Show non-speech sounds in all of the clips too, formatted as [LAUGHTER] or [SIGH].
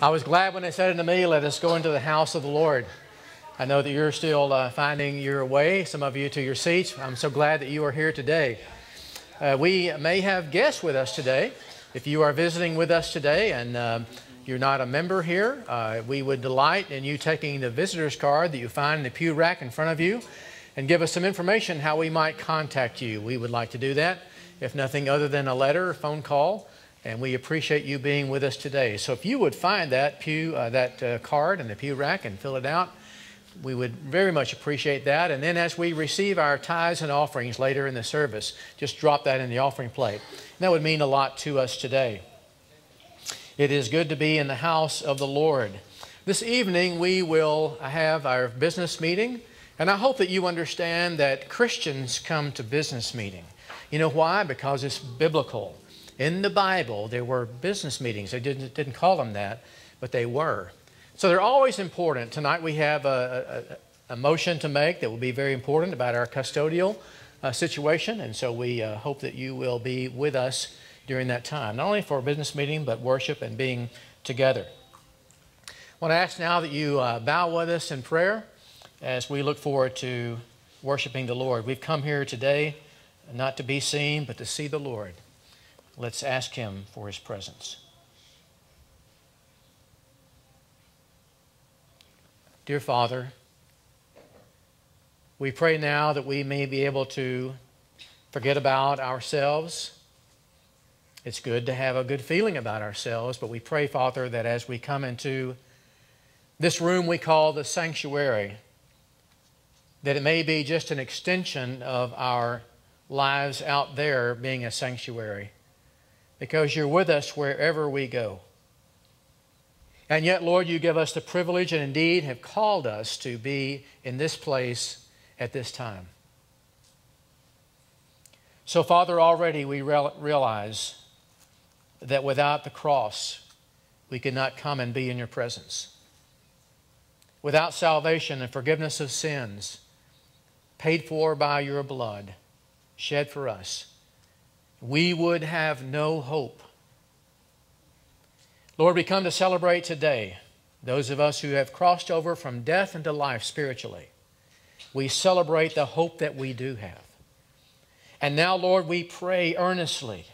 I was glad when they said unto me, Let us go into the house of the Lord. I know that you're still uh, finding your way, some of you to your seats. I'm so glad that you are here today. Uh, we may have guests with us today. If you are visiting with us today and uh, you're not a member here, uh, we would delight in you taking the visitor's card that you find in the pew rack in front of you and give us some information how we might contact you. We would like to do that, if nothing other than a letter or phone call and we appreciate you being with us today. So if you would find that pew, uh, that uh, card in the pew rack and fill it out, we would very much appreciate that. And then as we receive our tithes and offerings later in the service, just drop that in the offering plate. And that would mean a lot to us today. It is good to be in the house of the Lord. This evening we will have our business meeting, and I hope that you understand that Christians come to business meeting. You know why? Because it's biblical. In the Bible, there were business meetings. They didn't, didn't call them that, but they were. So they're always important. Tonight we have a, a, a motion to make that will be very important about our custodial uh, situation, and so we uh, hope that you will be with us during that time, not only for a business meeting, but worship and being together. I want to ask now that you uh, bow with us in prayer as we look forward to worshiping the Lord. We've come here today not to be seen, but to see the Lord. Let's ask Him for His presence. Dear Father, we pray now that we may be able to forget about ourselves. It's good to have a good feeling about ourselves, but we pray, Father, that as we come into this room we call the sanctuary, that it may be just an extension of our lives out there being a sanctuary because you're with us wherever we go. And yet, Lord, you give us the privilege and indeed have called us to be in this place at this time. So, Father, already we realize that without the cross, we could not come and be in your presence. Without salvation and forgiveness of sins, paid for by your blood, shed for us, we would have no hope. Lord, we come to celebrate today those of us who have crossed over from death into life spiritually. We celebrate the hope that we do have. And now, Lord, we pray earnestly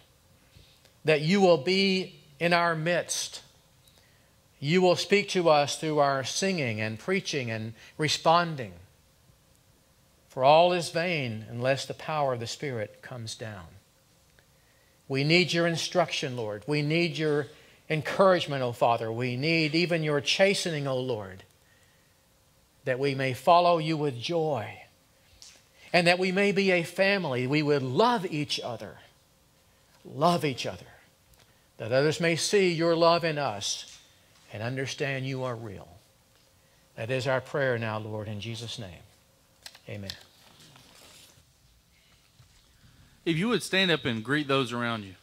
that you will be in our midst. You will speak to us through our singing and preaching and responding. For all is vain unless the power of the Spirit comes down. We need your instruction, Lord. We need your encouragement, O Father. We need even your chastening, O Lord, that we may follow you with joy and that we may be a family. We would love each other, love each other, that others may see your love in us and understand you are real. That is our prayer now, Lord, in Jesus' name. Amen. If you would stand up and greet those around you.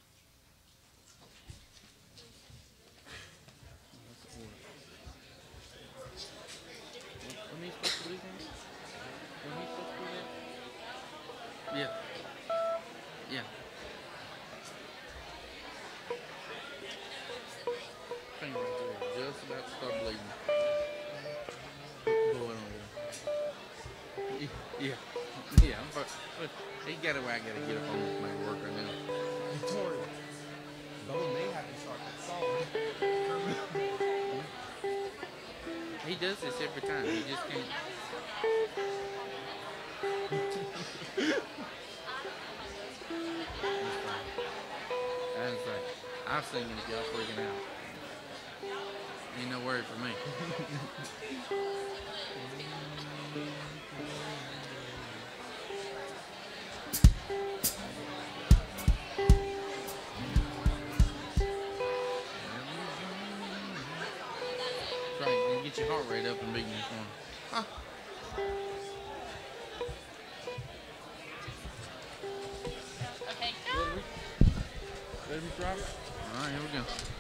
Yeah. Yeah. I'm fine. He uh, got away. I gotta get up on this man work right now. May have to start that song. He does this every time. He just can't. That's right. I'm singing if y'all freaking out. Ain't no worry for me. [LAUGHS] your heart rate up and beating this one. Huh. Okay, Ready, Mr. Robert? All right, here we go.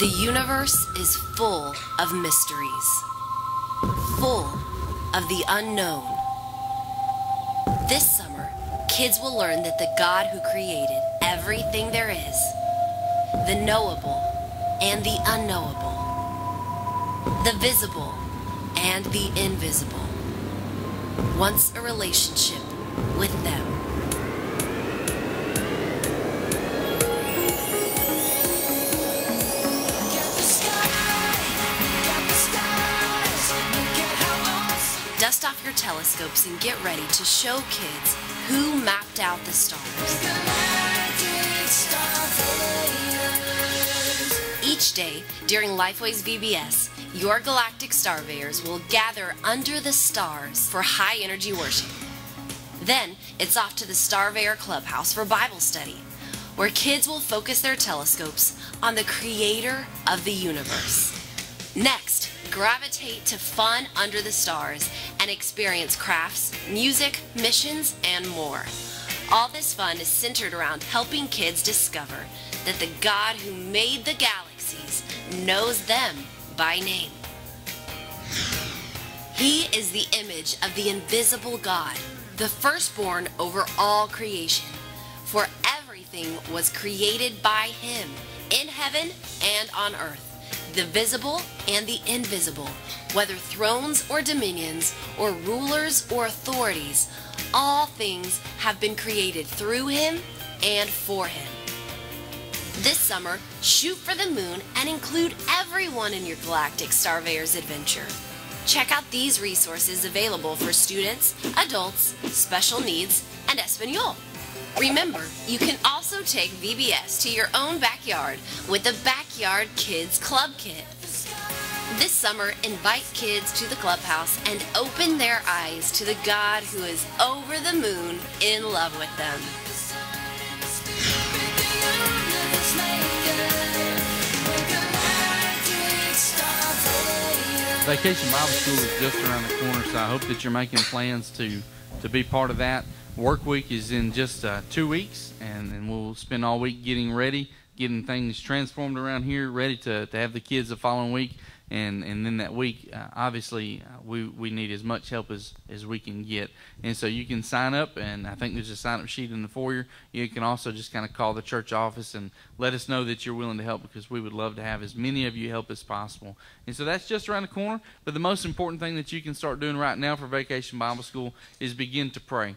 The universe is full of mysteries, full of the unknown. This summer, kids will learn that the God who created everything there is, the knowable and the unknowable, the visible and the invisible, wants a relationship with them. Dust off your telescopes and get ready to show kids who mapped out the stars. Each day during LifeWay's VBS, your galactic starveyors will gather under the stars for high energy worship. Then it's off to the Starveyor Clubhouse for Bible study, where kids will focus their telescopes on the creator of the universe. Next, gravitate to fun under the stars and experience crafts, music, missions, and more. All this fun is centered around helping kids discover that the God who made the galaxies knows them by name. He is the image of the invisible God, the firstborn over all creation. For everything was created by him, in heaven and on earth, the visible and the invisible, whether thrones or dominions, or rulers or authorities, all things have been created through him and for him. This summer, shoot for the moon and include everyone in your Galactic Starveyors adventure. Check out these resources available for students, adults, special needs, and Espanol. Remember, you can also take VBS to your own backyard with the Backyard Kids Club Kit. This summer, invite kids to the clubhouse and open their eyes to the God who is over the moon in love with them. Vacation Bible School is just around the corner, so I hope that you're making plans to to be part of that. Work week is in just uh, two weeks, and, and we'll spend all week getting ready, getting things transformed around here, ready to, to have the kids the following week. And, and then that week, uh, obviously, uh, we, we need as much help as, as we can get. And so you can sign up, and I think there's a sign up sheet in the foyer. You can also just kind of call the church office and let us know that you're willing to help because we would love to have as many of you help as possible. And so that's just around the corner. But the most important thing that you can start doing right now for Vacation Bible School is begin to pray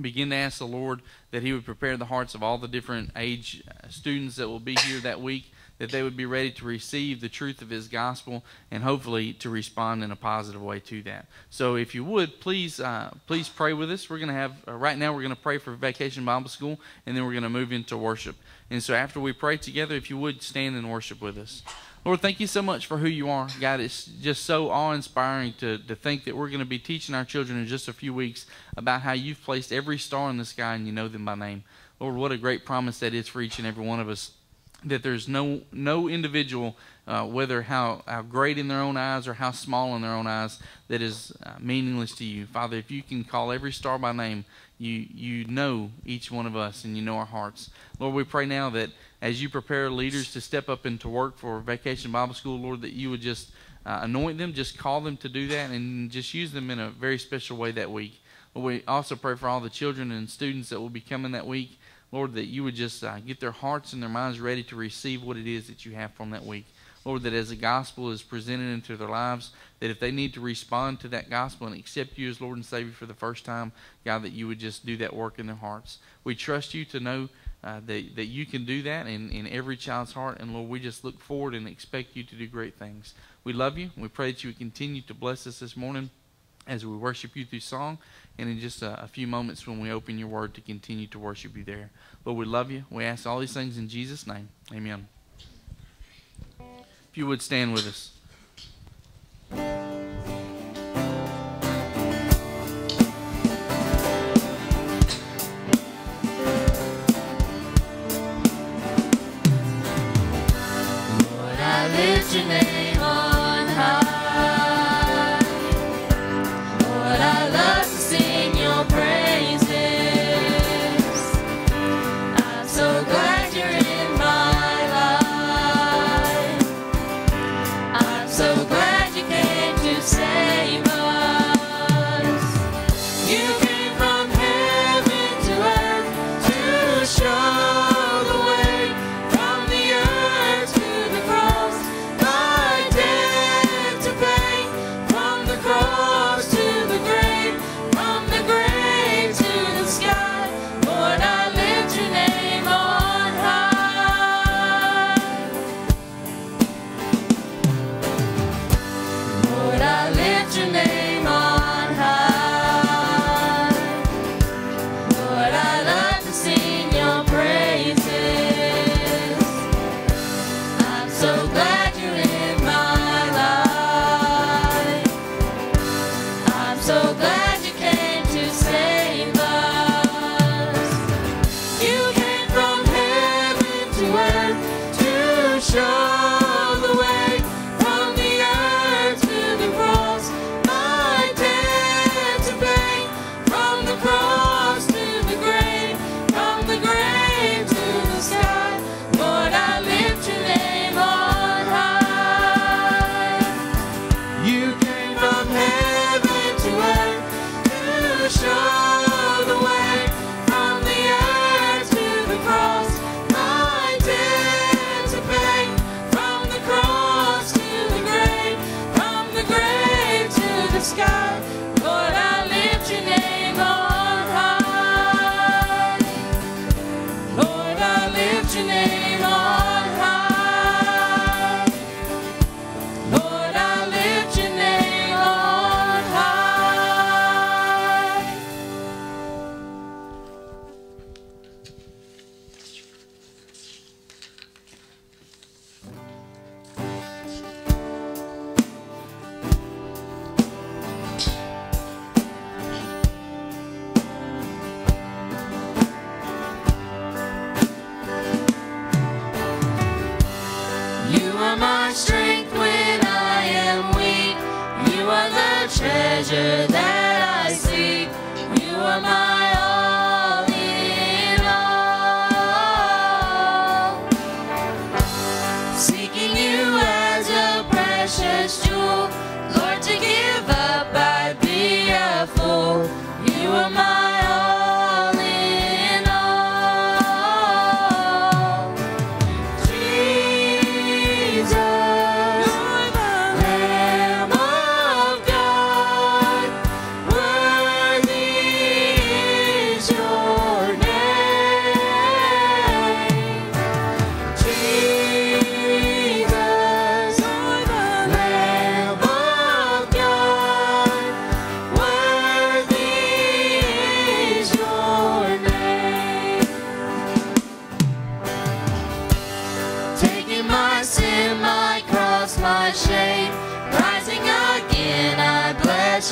begin to ask the Lord that He would prepare the hearts of all the different age students that will be here that week, that they would be ready to receive the truth of His gospel and hopefully to respond in a positive way to that. So, if you would, please, uh, please pray with us. We're going to have uh, right now. We're going to pray for Vacation Bible School, and then we're going to move into worship. And so, after we pray together, if you would stand and worship with us. Lord, thank you so much for who you are. God, it's just so awe inspiring to, to think that we're going to be teaching our children in just a few weeks about how you've placed every star in the sky and you know them by name. Lord, what a great promise that is for each and every one of us. That there's no no individual, uh, whether how, how great in their own eyes or how small in their own eyes, that is uh, meaningless to you. Father, if you can call every star by name, you you know each one of us and you know our hearts. Lord, we pray now that as you prepare leaders to step up into work for Vacation Bible School, Lord, that you would just uh, anoint them, just call them to do that, and just use them in a very special way that week. Lord, we also pray for all the children and students that will be coming that week. Lord, that you would just uh, get their hearts and their minds ready to receive what it is that you have from that week. Lord, that as the gospel is presented into their lives, that if they need to respond to that gospel and accept you as Lord and Savior for the first time, God, that you would just do that work in their hearts. We trust you to know uh, that, that you can do that in, in every child's heart. And Lord, we just look forward and expect you to do great things. We love you. We pray that you would continue to bless us this morning as we worship you through song and in just a, a, few moments when we open your word to continue to worship you there. Lord, we love you. We ask all these things in Jesus' name. Amen. If you would stand with us.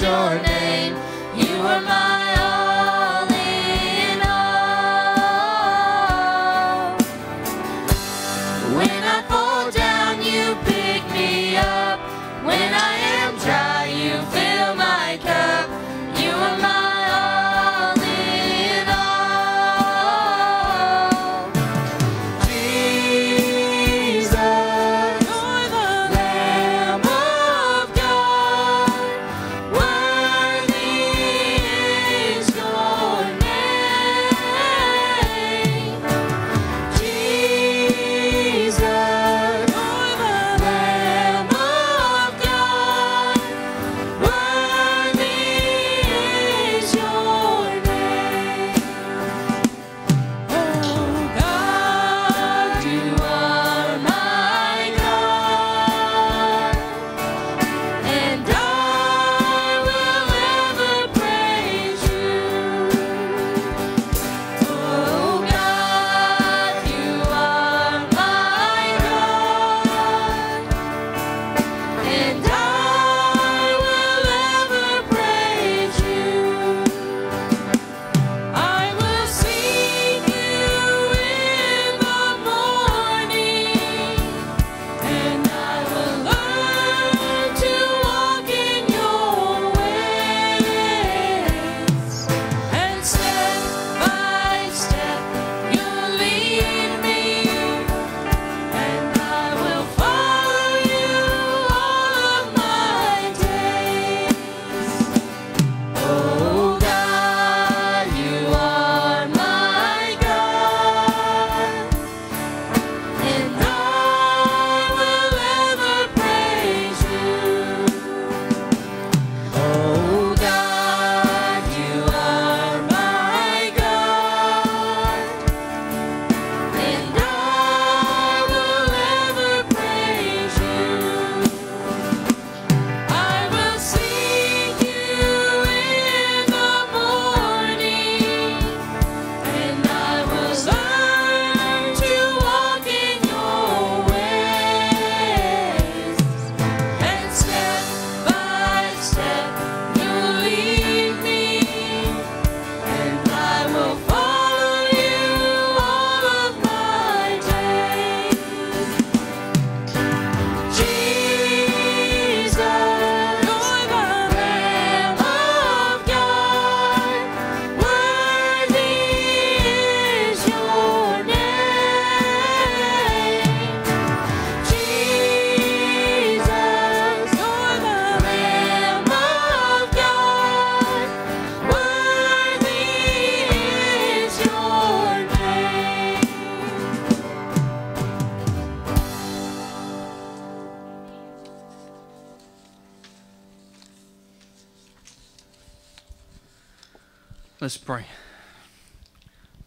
your name. You are mine.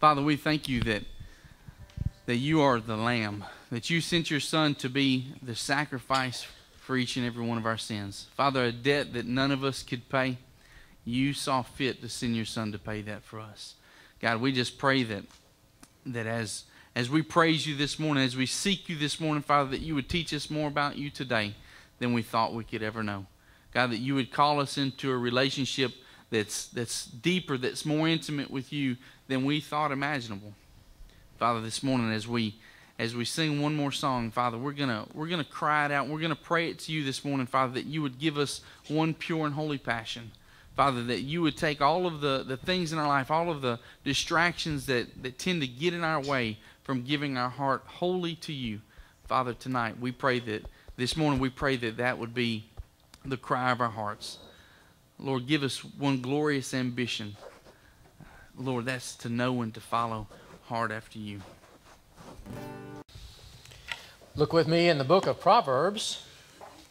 Father, we thank you that, that you are the Lamb, that you sent your Son to be the sacrifice for each and every one of our sins. Father, a debt that none of us could pay, you saw fit to send your Son to pay that for us. God, we just pray that, that as, as we praise you this morning, as we seek you this morning, Father, that you would teach us more about you today than we thought we could ever know. God, that you would call us into a relationship that's, that's deeper, that's more intimate with you than we thought imaginable. Father, this morning as we as we sing one more song, Father, we're gonna we're gonna cry it out. We're gonna pray it to you this morning, Father, that you would give us one pure and holy passion. Father, that you would take all of the, the things in our life, all of the distractions that, that tend to get in our way from giving our heart wholly to you. Father, tonight we pray that this morning we pray that that would be the cry of our hearts. Lord, give us one glorious ambition. Lord, that's to know and to follow hard after you. Look with me in the book of Proverbs.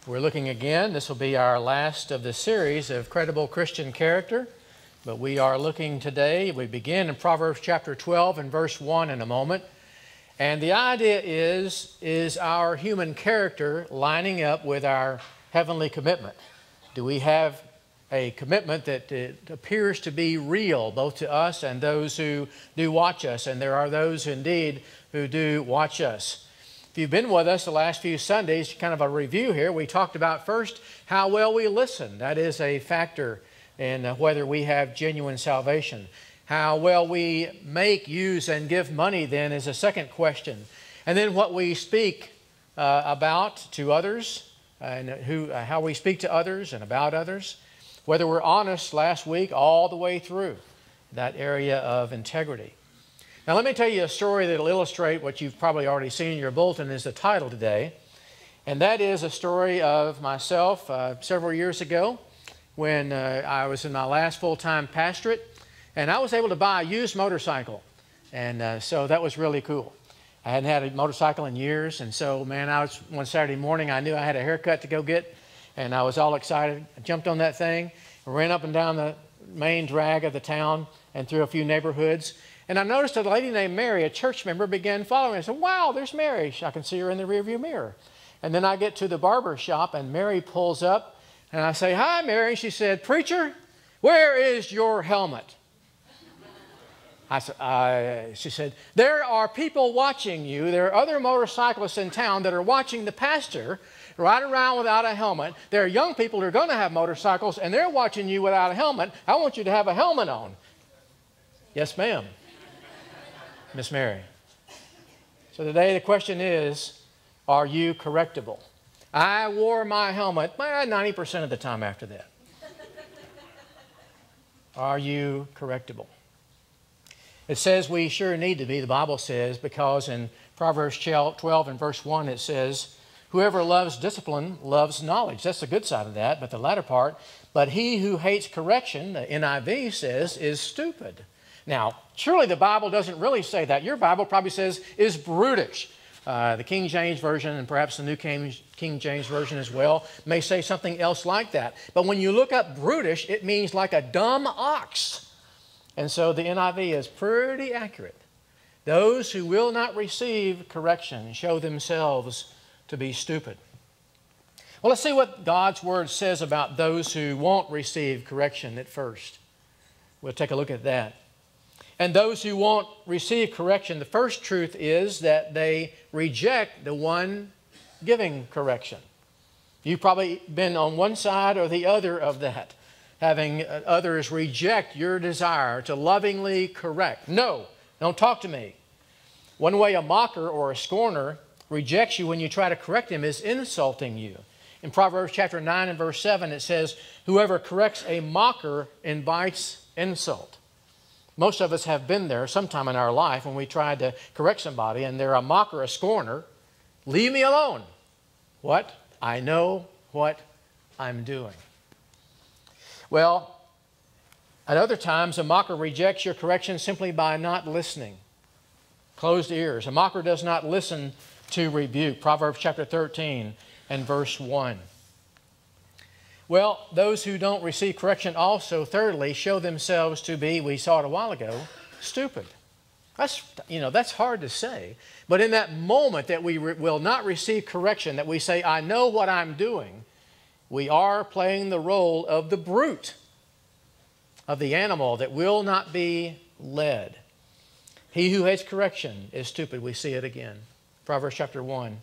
We're looking again. This will be our last of the series of credible Christian character. But we are looking today, we begin in Proverbs chapter 12 and verse 1 in a moment. And the idea is, is our human character lining up with our heavenly commitment? Do we have a commitment that appears to be real, both to us and those who do watch us? And there are those indeed who do watch us. If you've been with us the last few Sundays, kind of a review here, we talked about first how well we listen. That is a factor in uh, whether we have genuine salvation. How well we make, use, and give money then is a second question. And then what we speak uh, about to others, and who, uh, how we speak to others and about others. Whether we're honest last week all the way through that area of integrity. Now, let me tell you a story that will illustrate what you've probably already seen in your bulletin is the title today. And that is a story of myself uh, several years ago when uh, I was in my last full time pastorate. And I was able to buy a used motorcycle. And uh, so that was really cool. I hadn't had a motorcycle in years. And so, man, I was one Saturday morning, I knew I had a haircut to go get. And I was all excited. I jumped on that thing, ran up and down the main drag of the town and through a few neighborhoods. And I noticed a lady named Mary, a church member, began following me. I said, Wow, there's Mary. I can see her in the rearview mirror. And then I get to the barber shop, and Mary pulls up, and I say, Hi, Mary. She said, Preacher, where is your helmet? I said, she said, There are people watching you. There are other motorcyclists in town that are watching the pastor ride around without a helmet. There are young people who are going to have motorcycles, and they're watching you without a helmet. I want you to have a helmet on. Yes, ma'am. Miss Mary. So today the question is Are you correctable? I wore my helmet 90% of the time after that. Are you correctable? It says we sure need to be, the Bible says, because in Proverbs 12 and verse 1 it says, Whoever loves discipline loves knowledge. That's the good side of that, but the latter part, but he who hates correction, the NIV says, is stupid. Now, surely the Bible doesn't really say that. Your Bible probably says is brutish. Uh, the King James Version and perhaps the New King, King James Version as well may say something else like that. But when you look up brutish, it means like a dumb ox. And so the NIV is pretty accurate. Those who will not receive correction show themselves to be stupid. Well, let's see what God's Word says about those who won't receive correction at first. We'll take a look at that. And those who won't receive correction, the first truth is that they reject the one giving correction. You've probably been on one side or the other of that, having others reject your desire to lovingly correct. No, don't talk to me. One way a mocker or a scorner rejects you when you try to correct him is insulting you. In Proverbs chapter 9 and verse 7, it says, Whoever corrects a mocker invites insult. Most of us have been there sometime in our life when we tried to correct somebody and they're a mocker, a scorner. Leave me alone. What? I know what I'm doing. Well, at other times, a mocker rejects your correction simply by not listening. Closed ears. A mocker does not listen to rebuke. Proverbs chapter 13 and verse 1. Well, those who don't receive correction also, thirdly, show themselves to be, we saw it a while ago, stupid. That's, you know, that's hard to say. But in that moment that we will not receive correction, that we say, I know what I'm doing, we are playing the role of the brute, of the animal that will not be led. He who hates correction is stupid. We see it again. Proverbs chapter 1,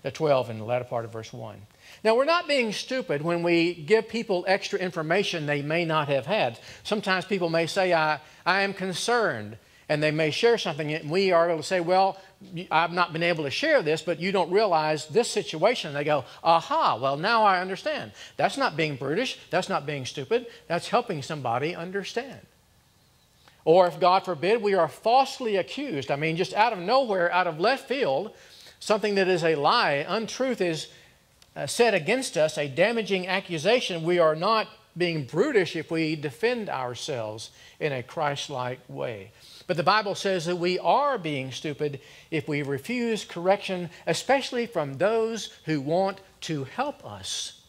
the 12 in the latter part of verse 1. Now, we're not being stupid when we give people extra information they may not have had. Sometimes people may say, I, I am concerned. and they may share something, and we are able to say, Well, I've not been able to share this, but you don't realize this situation. And they go, Aha, well, now I understand. That's not being brutish. That's not being stupid. That's helping somebody understand. Or if, God forbid, we are falsely accused, I mean, just out of nowhere, out of left field, something that is a lie, untruth is uh, said against us, a damaging accusation, we are not being brutish if we defend ourselves in a Christ like way. But the Bible says that we are being stupid if we refuse correction, especially from those who want to help us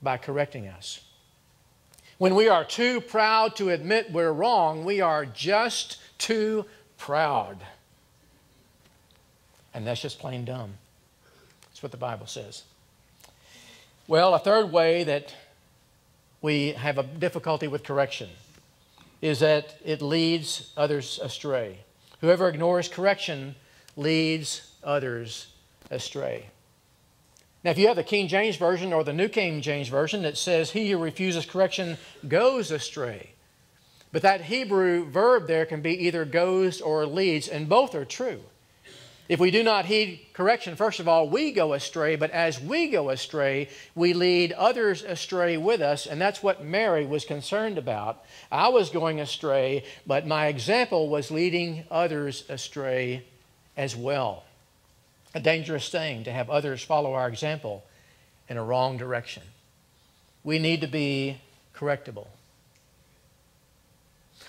by correcting us. When we are too proud to admit we're wrong, we are just too proud. And that's just plain dumb. That's what the Bible says. Well, a third way that we have a difficulty with correction is that it leads others astray. Whoever ignores correction leads others astray. Now, if you have the King James Version or the New King James Version, it says, He who refuses correction goes astray. But that Hebrew verb there can be either goes or leads, and both are true. If we do not heed correction, first of all, we go astray, but as we go astray, we lead others astray with us, and that's what Mary was concerned about. I was going astray, but my example was leading others astray as well. A dangerous thing to have others follow our example in a wrong direction. We need to be correctable.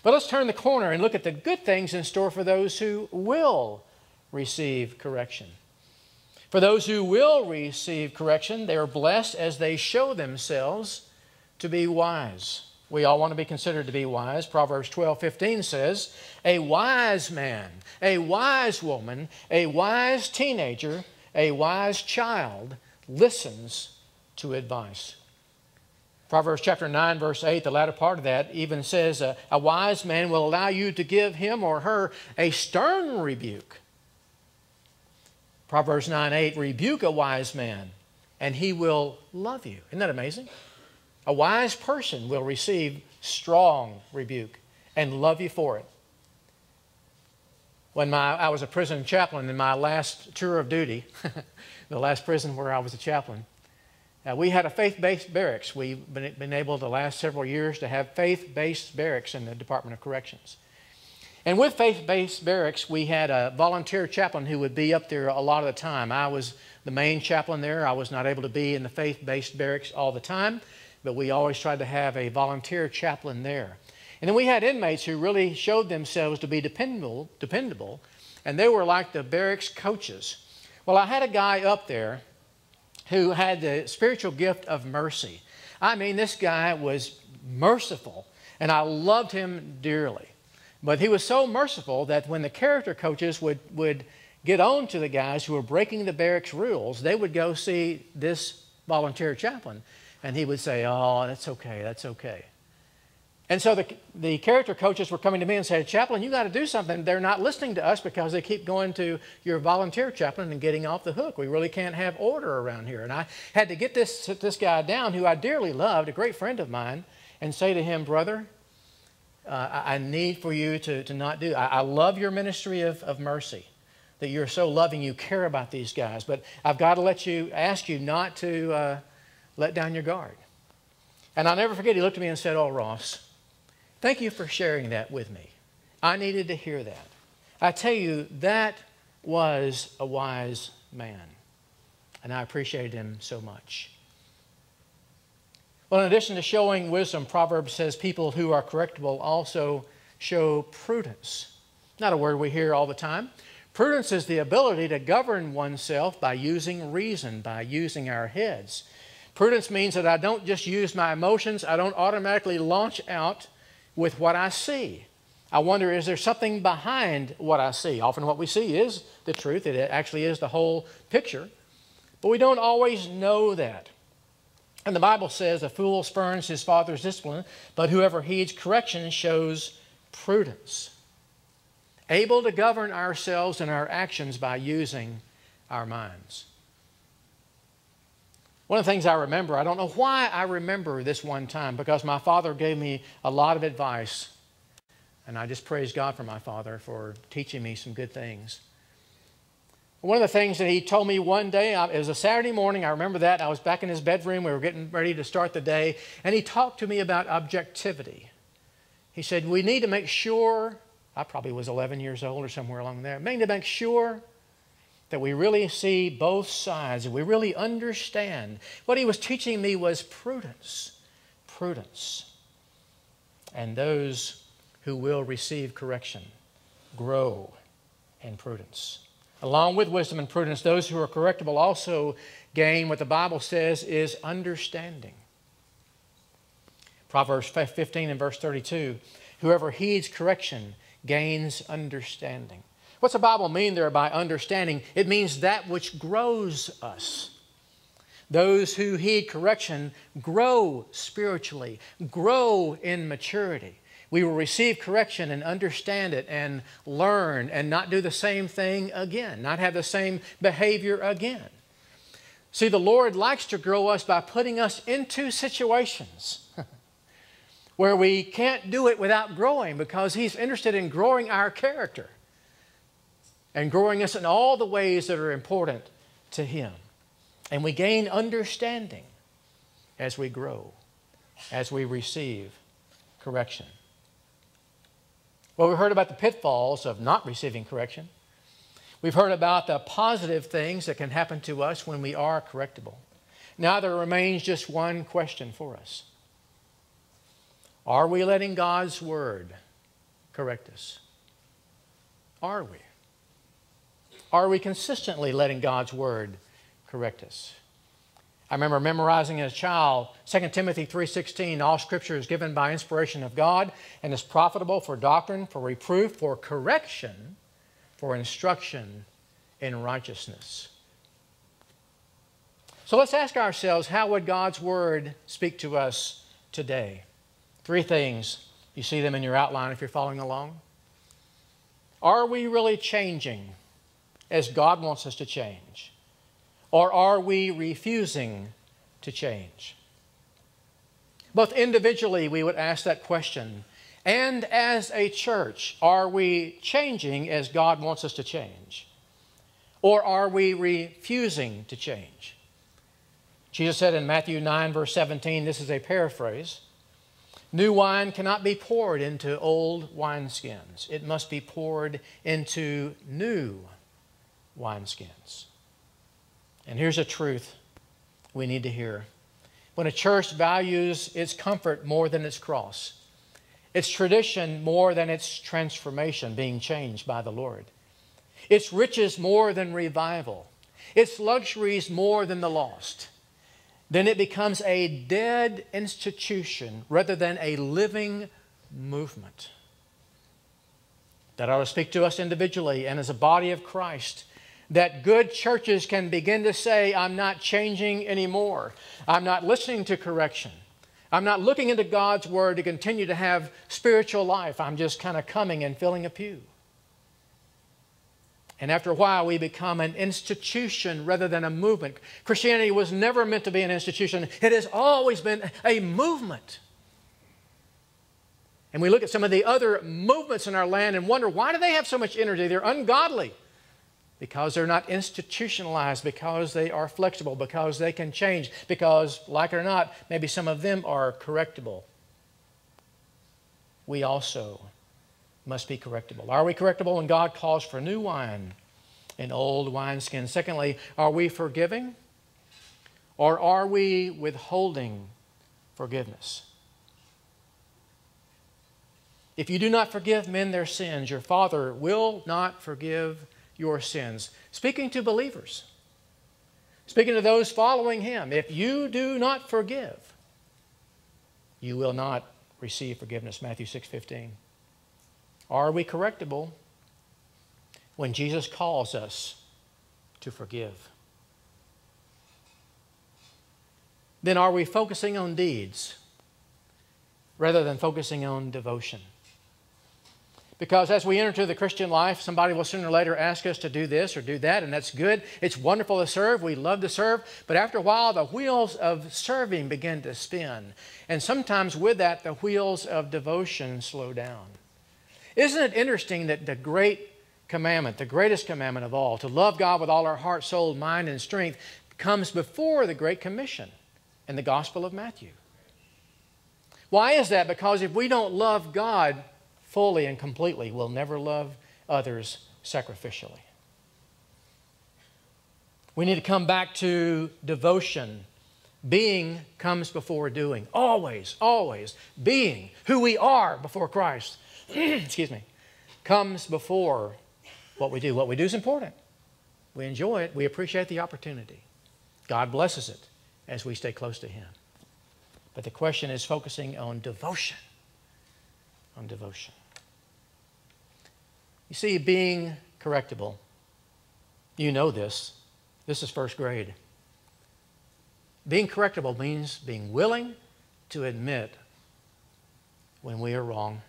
But let's turn the corner and look at the good things in store for those who will receive correction. For those who will receive correction, they are blessed as they show themselves to be wise. We all want to be considered to be wise. Proverbs 12 15 says, A wise man, a wise woman, a wise teenager, a wise child listens to advice. Proverbs chapter 9, verse 8, the latter part of that even says, A, a wise man will allow you to give him or her a stern rebuke Proverbs 9 8, rebuke a wise man, and he will love you. Isn't that amazing? A wise person will receive strong rebuke and love you for it. When my, I was a prison chaplain in my last tour of duty, [LAUGHS] the last prison where I was a chaplain, uh, we had a faith based barracks. We've been, been able the last several years to have faith based barracks in the Department of Corrections. And with faith based barracks, we had a volunteer chaplain who would be up there a lot of the time. I was the main chaplain there. I was not able to be in the faith based barracks all the time, but we always tried to have a volunteer chaplain there. And then we had inmates who really showed themselves to be dependable, dependable, and they were like the barracks coaches. Well, I had a guy up there who had the spiritual gift of mercy. I mean, this guy was merciful, and I loved him dearly. But he was so merciful that when the character coaches would, would get on to the guys who were breaking the barracks rules, they would go see this volunteer chaplain. And he would say, Oh, that's okay, that's okay. And so the, the character coaches were coming to me and saying, Chaplain, you got to do something. They're not listening to us because they keep going to your volunteer chaplain and getting off the hook. We really can't have order around here. And I had to get this, this guy down, who I dearly loved, a great friend of mine, and say to him, Brother, uh, I need for you to, to not do. I, I love your ministry of, of mercy, that you're so loving, you care about these guys, but I've got to let you, ask you not to uh, let down your guard. And I'll never forget, he looked at me and said, Oh, Ross, thank you for sharing that with me. I needed to hear that. I tell you, that was a wise man, and I appreciated him so much. Well, in addition to showing wisdom, Proverbs says people who are correctable also show prudence. Not a word we hear all the time. Prudence is the ability to govern oneself by using reason, by using our heads. Prudence means that I don't just use my emotions, I don't automatically launch out with what I see. I wonder, is there something behind what I see? Often what we see is the truth, it actually is the whole picture, but we don't always know that. And the Bible says, A fool spurns his father's discipline, but whoever heeds correction shows prudence. Able to govern ourselves and our actions by using our minds. One of the things I remember, I don't know why I remember this one time, because my father gave me a lot of advice And I just praise God for my father for teaching me some good things. One of the things that he told me one day, it was a Saturday morning, I remember that. I was back in his bedroom, we were getting ready to start the day, and he talked to me about objectivity. He said, We need to make sure, I probably was 11 years old or somewhere along there, we need to make sure that we really see both sides, we really understand. What he was teaching me was prudence. Prudence. And those who will receive correction grow in prudence. Along with wisdom and prudence, those who are correctable also gain what the Bible says is understanding. Proverbs 15 and verse 32 Whoever heeds correction gains understanding. What's the Bible mean there by understanding? It means that which grows us. Those who heed correction grow spiritually, grow in maturity. We will receive correction and understand it and learn and not do the same thing again, not have the same behavior again. See, the Lord likes to grow us by putting us into situations [LAUGHS] where we can't do it without growing because He's interested in growing our character and growing us in all the ways that are important to Him. And we gain understanding as we grow, as we receive correction. Well, we heard about the pitfalls of not receiving correction. We've heard about the positive things that can happen to us when we are correctable. Now there remains just one question for us Are we letting God's Word correct us? Are we? Are we consistently letting God's Word correct us? I remember memorizing as a child 2 Timothy 3:16 all scripture is given by inspiration of God and is profitable for doctrine, for reproof, for correction, for instruction in righteousness. So let's ask ourselves how would God's word speak to us today? Three things. You see them in your outline if you're following along. Are we really changing as God wants us to change? Or are we refusing to change? Both individually, we would ask that question. And as a church, are we changing as God wants us to change? Or are we refusing to change? Jesus said in Matthew 9, verse 17, this is a paraphrase New wine cannot be poured into old wineskins, it must be poured into new wineskins. And here's a truth we need to hear. When a church values its comfort more than its cross, its tradition more than its transformation being changed by the Lord, its riches more than revival, its luxuries more than the lost, then it becomes a dead institution rather than a living movement. That ought to speak to us individually and as a body of Christ that good churches can begin to say, I'm not changing anymore. I'm not listening to correction. I'm not looking into God's Word to continue to have spiritual life. I'm just kind of coming and filling a pew. And after a while, we become an institution rather than a movement. Christianity was never meant to be an institution, it has always been a movement. And we look at some of the other movements in our land and wonder why do they have so much energy? They're ungodly because they're not institutionalized, because they are flexible, because they can change, because, like it or not, maybe some of them are correctable. We also must be correctable. Are we correctable when God calls for new wine in old wineskins? Secondly, are we forgiving or are we withholding forgiveness? If you do not forgive men their sins, your Father will not forgive your sins. Speaking to believers, speaking to those following him, if you do not forgive, you will not receive forgiveness. Matthew 6:15. Are we correctable when Jesus calls us to forgive? Then are we focusing on deeds rather than focusing on devotion? Because as we enter into the Christian life, somebody will sooner or later ask us to do this or do that, and that's good. It's wonderful to serve. We love to serve. But after a while, the wheels of serving begin to spin. And sometimes with that, the wheels of devotion slow down. Isn't it interesting that the great commandment, the greatest commandment of all, to love God with all our heart, soul, mind, and strength, comes before the Great Commission in the Gospel of Matthew? Why is that? Because if we don't love God fully and completely, we'll never love others sacrificially. We need to come back to devotion. Being comes before doing. Always, always. Being who we are before Christ, [CLEARS THROAT] excuse me, comes before what we do. What we do is important. We enjoy it. We appreciate the opportunity. God blesses it as we stay close to Him. But the question is focusing on devotion. On devotion. You see, being correctable, you know this. This is first grade. Being correctable means being willing to admit when we are wrong.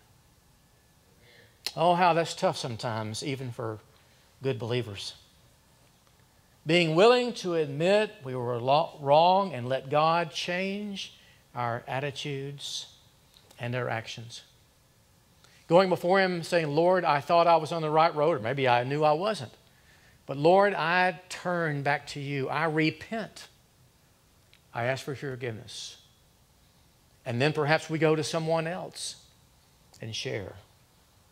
Oh, how that's tough sometimes, even for good believers. Being willing to admit we were wrong and let God change our attitudes and our actions. Going before Him saying, Lord, I thought I was on the right road, or maybe I knew I wasn't. But Lord, I turn back to you. I repent. I ask for your forgiveness. And then perhaps we go to someone else and share.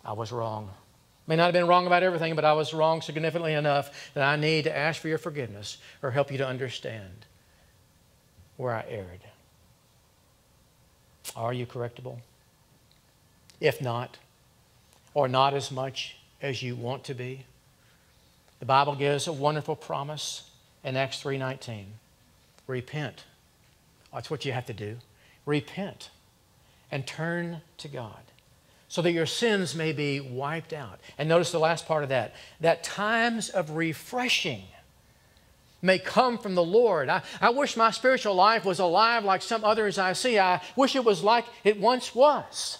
I was wrong. May not have been wrong about everything, but I was wrong significantly enough that I need to ask for your forgiveness or help you to understand where I erred. Are you correctable? If not, or not as much as you want to be, the Bible gives a wonderful promise in Acts 3:19. Repent. That's what you have to do. Repent and turn to God so that your sins may be wiped out. And notice the last part of that that times of refreshing may come from the Lord. I, I wish my spiritual life was alive like some others I see. I wish it was like it once was.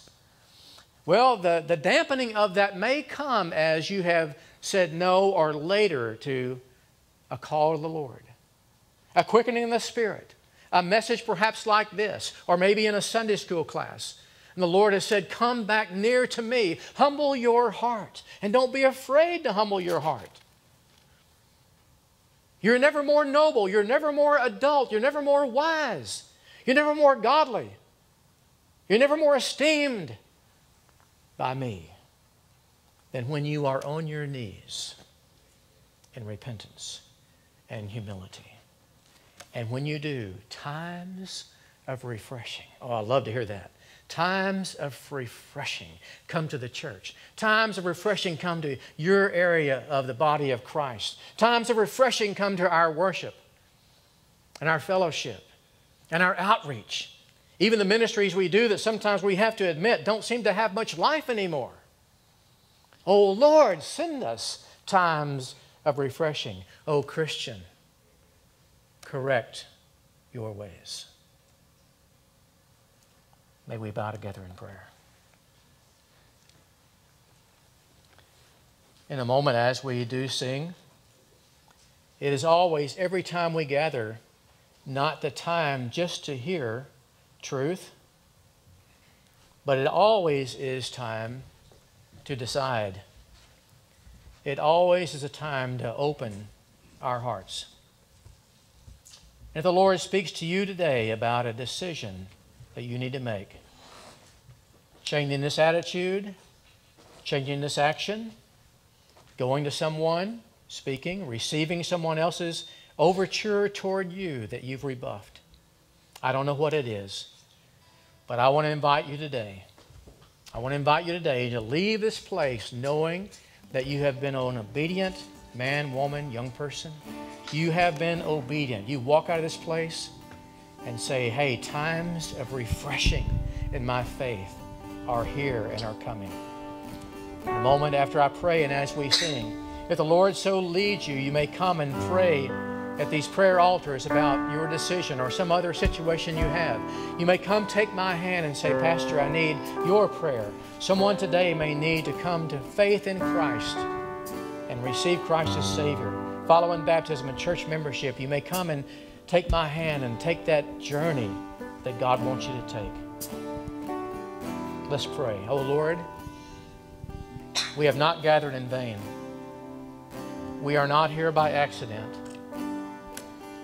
Well, the, the dampening of that may come as you have said no or later to a call of the Lord, a quickening of the Spirit, a message perhaps like this, or maybe in a Sunday school class. And the Lord has said, Come back near to me, humble your heart, and don't be afraid to humble your heart. You're never more noble. You're never more adult. You're never more wise. You're never more godly. You're never more esteemed by me than when you are on your knees in repentance and humility. And when you do, times of refreshing. Oh, I love to hear that. Times of refreshing come to the church. Times of refreshing come to your area of the body of Christ. Times of refreshing come to our worship and our fellowship and our outreach. Even the ministries we do that sometimes we have to admit don't seem to have much life anymore. Oh Lord, send us times of refreshing. Oh Christian, correct your ways. May we bow together in prayer. In a moment, as we do sing, it is always, every time we gather, not the time just to hear truth, but it always is time to decide. It always is a time to open our hearts. If the Lord speaks to you today about a decision that you need to make, changing this attitude, changing this action, going to someone, speaking, receiving someone else's overture toward you that you've rebuffed. I don't know what it is, but I want to invite you today. I want to invite you today to leave this place knowing that you have been an obedient man, woman, young person. You have been obedient. You walk out of this place and say, hey, times of refreshing in my faith are here and are coming. The moment after I pray and as we sing, if the Lord so leads you, you may come and pray at these prayer altars about your decision or some other situation you have. You may come take my hand and say, Pastor, I need your prayer. Someone today may need to come to faith in Christ and receive Christ as Savior. Following baptism and church membership, you may come and take my hand and take that journey that God wants you to take. Let's pray. Oh Lord, We have not gathered in vain. We are not here by accident.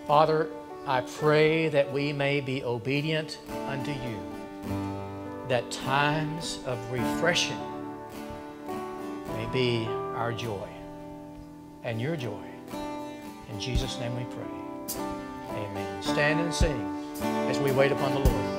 Father, I pray that we may be obedient unto you, that times of refreshing may be our joy and your joy. In Jesus' name we pray. Amen. Stand and sing as we wait upon the Lord.